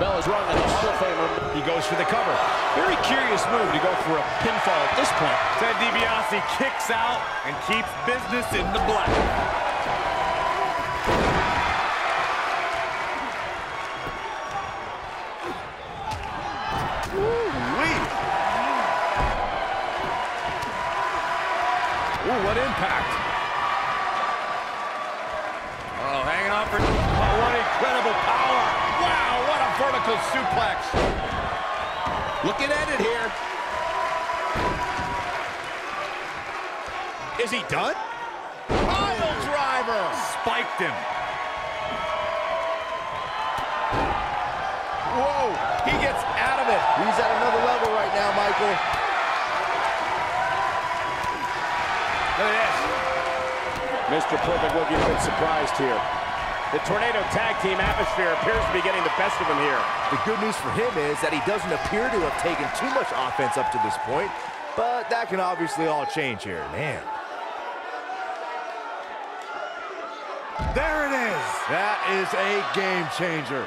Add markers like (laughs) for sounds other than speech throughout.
Bell is rung in the Hall of Famer. He goes for the cover. Very curious move to go for a pinfall at this point. Ted DiBiase kicks out and keeps business in the black. Ooh, what impact. Oh, hanging on for... Oh, what incredible power. Wow, what a vertical suplex. Looking at it here. Is he done? Pile driver. Spiked him. Whoa, he gets out of it. He's at another level right now, Michael. Look at this. Mr. Perfect looking a bit surprised here. The Tornado Tag Team atmosphere appears to be getting the best of him here. The good news for him is that he doesn't appear to have taken too much offense up to this point, but that can obviously all change here. Man. There it is. That is a game changer.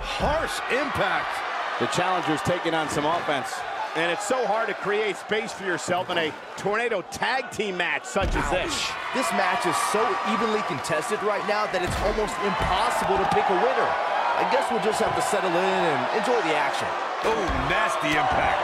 Harsh impact. The challenger's taking on some offense. And it's so hard to create space for yourself in a tornado tag team match such as this. This match is so evenly contested right now that it's almost impossible to pick a winner. I guess we'll just have to settle in and enjoy the action. Oh, nasty impact.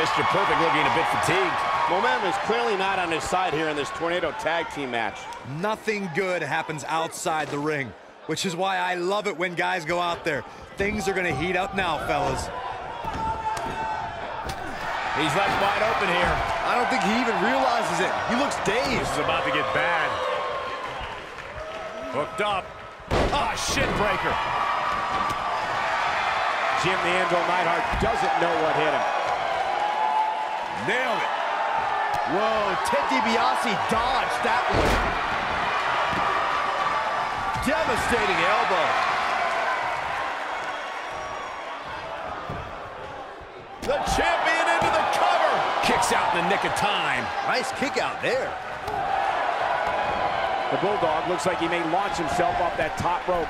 Mr. Perfect looking a bit fatigued. Momentum is clearly not on his side here in this tornado tag team match. Nothing good happens outside the ring, which is why I love it when guys go out there. Things are going to heat up now, fellas. He's left wide open here. I don't think he even realizes it. He looks dazed. This is about to get bad. Hooked up. Ah, oh, shin breaker. Jim the Anvil Neidhart doesn't know what hit him. Nailed it. Whoa, Ted DiBiase dodged that one. Devastating elbow. The champion into the cover. Kicks out in the nick of time. Nice kick out there. The Bulldog looks like he may launch himself off that top rope.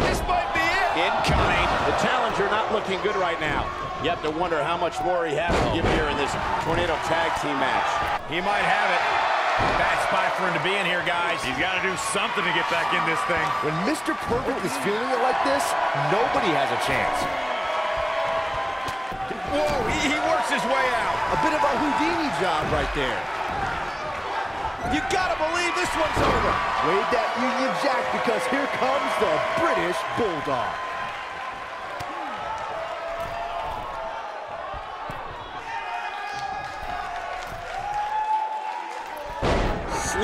This might be it. Incoming. The challenger not looking good right now. You have to wonder how much more he has to give here in this Tornado Tag Team match. He might have it. Bad spot for him to be in here, guys. He's got to do something to get back in this thing. When Mr. Perfect is feeling it like this, nobody has a chance. Whoa, he, he works his way out. A bit of a Houdini job right there. You gotta believe this one's over. Wave that Union Jack because here comes the British Bulldog.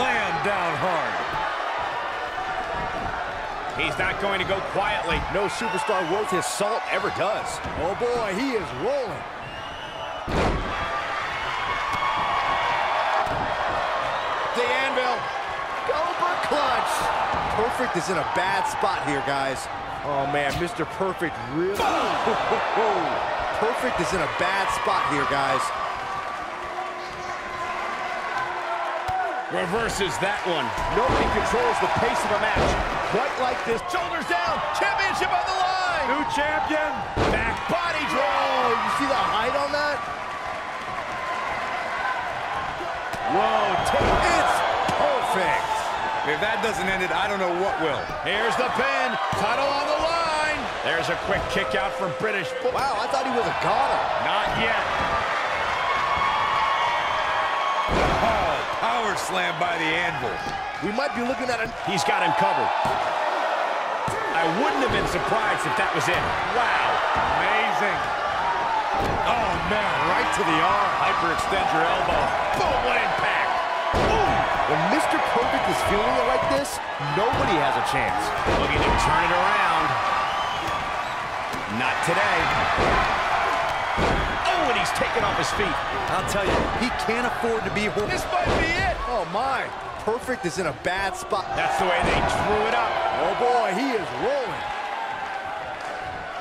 Slam down hard. He's not going to go quietly. No superstar worth his salt ever does. Oh boy, he is rolling. The anvil. Cobra clutch. Perfect is in a bad spot here, guys. Oh man, Mr. Perfect really. (laughs) Perfect is in a bad spot here, guys. Reverses that one. Nobody controls the pace of a match quite like this. Shoulders down. Championship on the line. New champion. Back body drop. Oh, you see the height on that? Whoa, it's perfect. If that doesn't end it, I don't know what will. Here's the pin. Title on the line. There's a quick kick out from British. Wow, I thought he was a goner. Not yet. Slam by the anvil. We might be looking at a... He's got him covered. I wouldn't have been surprised if that was it. Wow. Amazing. Oh, man, right to the arm. Hyperextend your elbow. Boom, what impact. Boom. When Mr. Perfect is feeling it like this, nobody has a chance. Looking to turn it around. Not today he's taken off his feet. I'll tell you, he can't afford to be... This might be it. Oh, my. Perfect is in a bad spot. That's the way they drew it up. Oh, boy, he is rolling.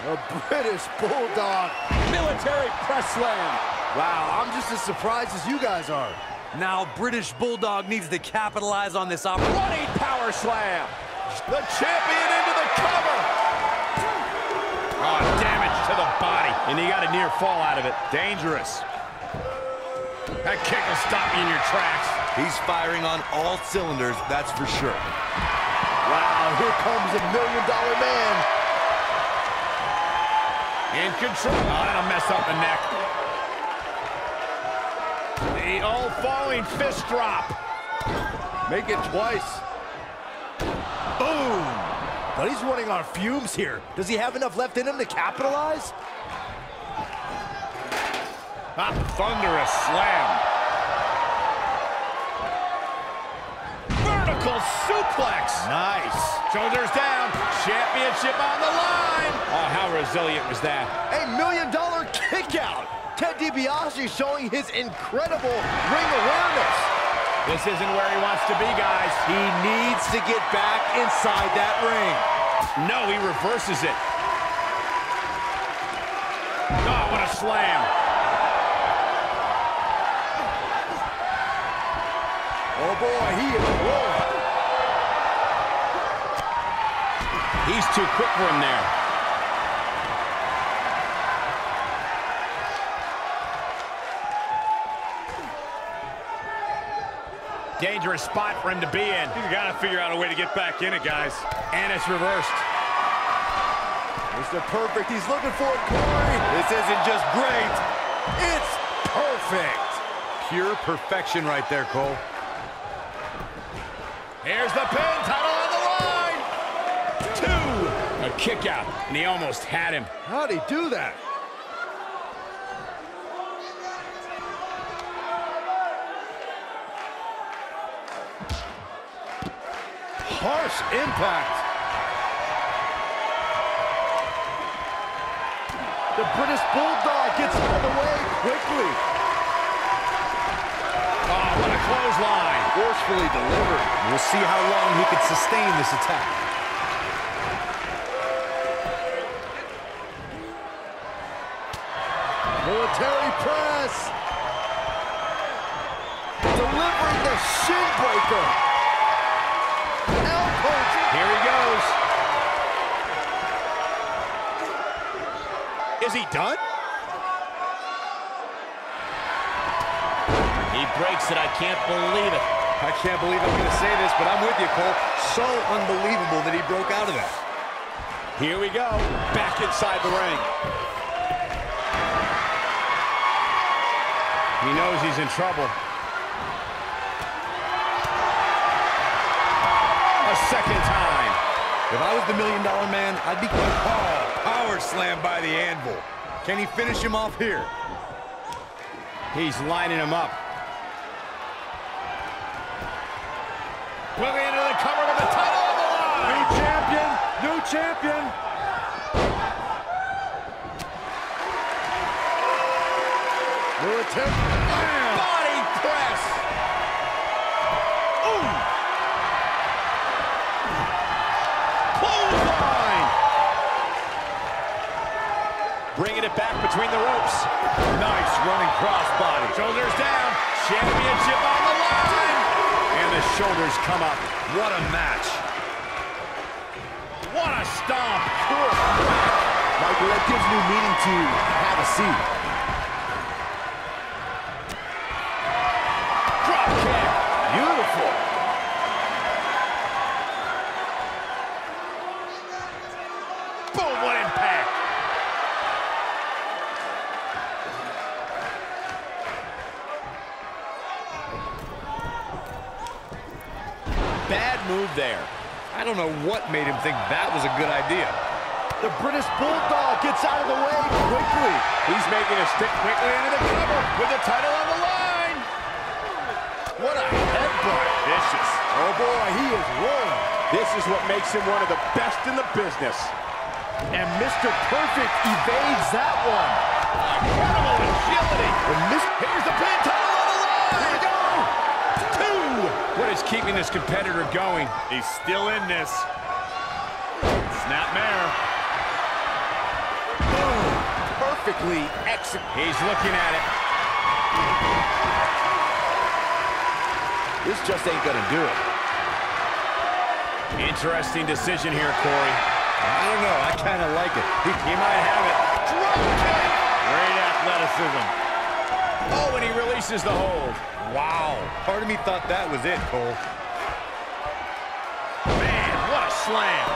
The British Bulldog. Military press slam. Wow, I'm just as surprised as you guys are. Now British Bulldog needs to capitalize on this opportunity. Running power slam. The champion into the cover. Damage to the body. And he got a near fall out of it. Dangerous. That kick will stop you in your tracks. He's firing on all cylinders, that's for sure. Wow, here comes a million dollar man. In control. Oh, that'll mess up the neck. The all falling fist drop. Make it twice. Boom! But he's running on fumes here. Does he have enough left in him to capitalize? Ah, thunderous slam. Vertical suplex. Nice. Shoulders down. Championship on the line. Oh, how resilient was that? A million dollar kick out. Ted DiBiase showing his incredible ring awareness. This isn't where he wants to be, guys. He needs to get back inside that ring. No, he reverses it. Oh, what a slam. Oh boy, he is rolling. He's too quick for him there. Dangerous spot for him to be in. He's got to figure out a way to get back in it, guys. And it's reversed. Mr. Perfect, he's looking for it, Corey. This isn't just great, It's perfect. pure perfection right there, Cole. Here's the pin. Title on the line. Two. A kick out. And he almost had him. How'd he do that? Harsh impact. The British Bulldog gets out of the way quickly. Oh, what a clothesline. Forcefully delivered. We'll see how long he can sustain this attack. Military press. Delivering the shin breaker. Elbow. Here he goes. Is he done? He breaks it. I can't believe it. I can't believe I'm going to say this, but I'm with you, Cole. So unbelievable that he broke out of that. Here we go. Back inside the ring. He knows he's in trouble. A second time. If I was the million dollar man, I'd be going, oh, power slam by the anvil. Can he finish him off here? He's lining him up. Willie into the cover with the title on the line. New champion. New champion. Military. Bam! Between the ropes. Nice running crossbody. Shoulders down. Championship on the line. And the shoulders come up. What a match. What a stomp. Michael, that gives new meaning to have a seat. Drop kick. Beautiful. Boom, what impact. Bad move there. I don't know what made him think that was a good idea. The British Bulldog gets out of the way quickly. He's making a stick quickly into the cover with the title on the line. What a headbutt. Vicious. Oh boy, he is rolling. This is what makes him one of the best in the business. And Mr. Perfect evades that one. Incredible agility. And. Here's the pin Two. What is keeping this competitor going? He's still in this. Snapmare. Boom. perfectly executed. He's looking at it. this just ain't gonna do it. Interesting decision here, Corey. I don't know. I kind of like it. He, (laughs) he might have it. Great athleticism. Oh, and he releases the hold. Wow. Part of me thought that was it, Cole. Man, what a slam.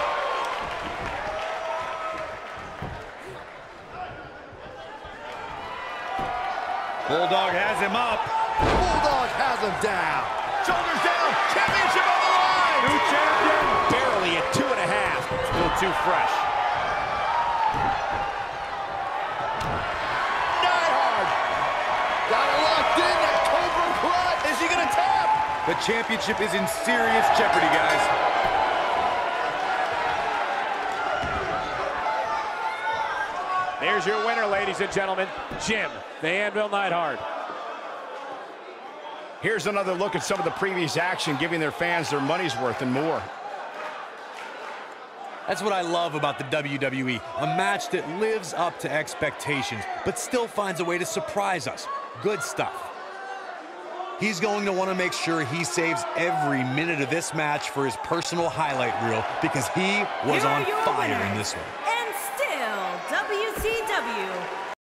Bulldog has him up. Bulldog has him down. Shoulders down. Championship on the line. New champion. Barely at two and a half. Still too fresh. Got it locked in. That Cobra clutch. Is he going to tap? The championship is in serious jeopardy, guys. There's your winner, ladies and gentlemen, Jim, the Anvil Neidhart. Here's another look at some of the previous action, giving their fans their money's worth and more. That's what I love about the WWE. A match that lives up to expectations, but still finds a way to surprise us. Good stuff. He's going to want to make sure he saves every minute of this match for his personal highlight reel because he was Here on fire in this one.